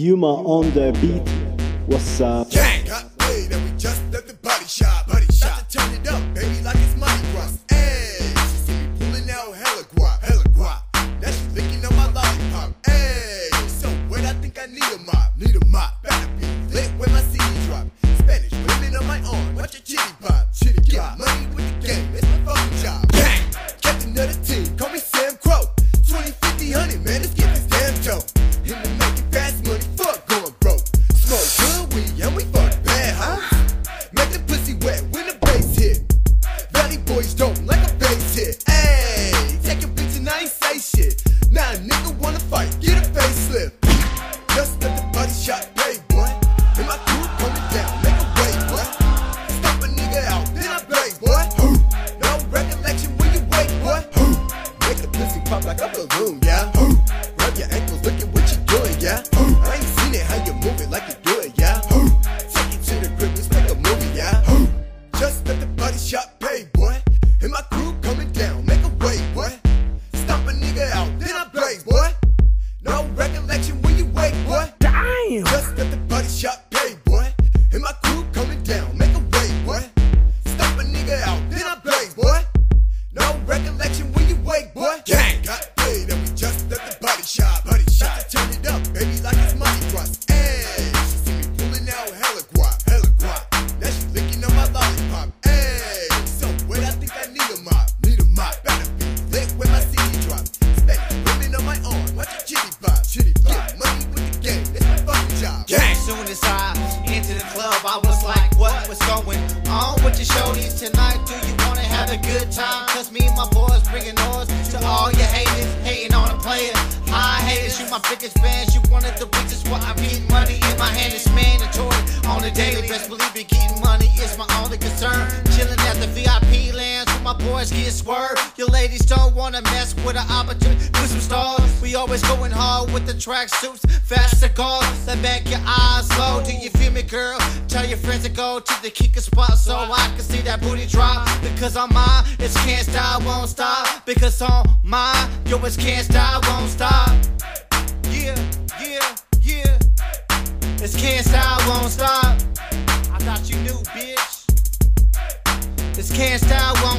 Yuma on the beat. What's up? Gang, got paid and we just left the body shop. Body shop. To turn it up, baby, like it's money rust. Hey, she see me pulling out hella guap, hella guap. Now she licking on my lollipop. Hey, so wet, I think I need a mop, need a mop. Better be lit when my CD drop. Spanish women on my arm, watch your chitty pop, chitty Get money with the game, it's my fucking job. Gang, captain of the team, call me Sam Crow. 20, 50, 100, man, let's get this damn dough. In the making fast money, a balloon, yeah. Grab your ankles, look at what you doing, yeah. I ain't seen it, how you move it like you do it, yeah. Take it to the crib, let's make a movie, yeah. Just let the body shot pay, boy. And my crew As soon as I the club, I was like, what was going on with your shorties tonight? Do you wanna have a good time? Cause me and my boys bringing noise to all your haters, hating on a player. I haters, you my biggest fans, you one of the biggest. Why I'm getting money in my hand, it's mandatory. On a daily, best believe it, getting money is my only concern. Chilling at the VIP boys get swerved. Your ladies don't wanna mess with an opportunity, with some stars. We always going hard with the track suits, fast cigars. Let back your eyes low. Do you feel me, girl? Tell your friends to go to the kicker spot so I can see that booty drop. Because on mine, it's can't stop, won't stop. Because on mine, yo, it's can't stop, won't stop. Yeah, yeah, yeah. It's can't stop, won't stop. I thought you knew, bitch. This can't stop, won't stop.